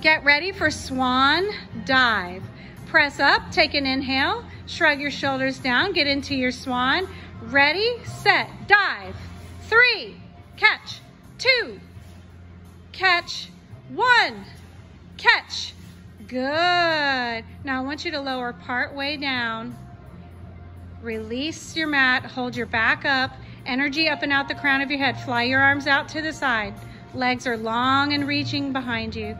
Get ready for swan dive. Press up, take an inhale, shrug your shoulders down, get into your swan. Ready, set, dive. Three, catch, two, catch, one, catch. Good. Now I want you to lower part way down. Release your mat, hold your back up, energy up and out the crown of your head. Fly your arms out to the side. Legs are long and reaching behind you.